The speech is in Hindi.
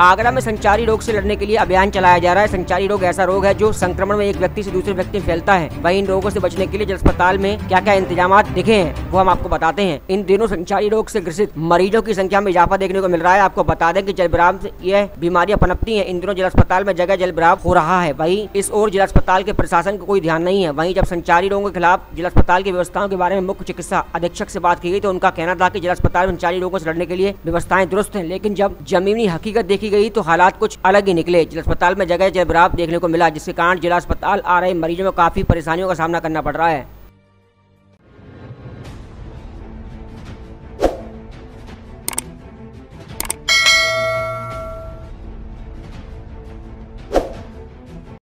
आगरा में संचारी रोग से लड़ने के लिए अभियान चलाया जा रहा है। संचारी रोग ऐसा रोग है जो संक्रमण में एक व्यक्ति से दूसरे व्यक्ति में फैलता है। वही इन रोगों से बचने के लिए जल अस्पताल में क्या क्या इंतज़ाम दिखे हैं, वो हम आपको बताते हैं। इन दिनों संचारी रोग से ग्रसित मरीजों की संख्या में इजाफा देखने को मिल रहा है। आपको बता दें की जलब्राम से यह बीमारियाँ पनपती है। इन दिनों जिला अस्पताल में जगह जल जलब्राम हो रहा है। वही इस ओर जिला अस्पताल के प्रशासन को कोई ध्यान नहीं है। वही जब संचारी रोगों के खिलाफ जिला अस्पताल की व्यवस्थाओं के बारे में मुख्य चिकित्सा अधीक्षक से बात की गई तो उनका कहना था की जिला अस्पताल में संचारी रोगों से लड़ने के लिए व्यवस्थाएँ दुरुस्त है। लेकिन जब जमीनी हकीकत देखी गई तो हालात कुछ अलग ही निकले। जिला अस्पताल में जगह जलबराब देखने को मिला, जिसके कारण जिला अस्पताल आ रहे मरीजों में काफ़ी परेशानियों का सामना करना पड़ रहा है।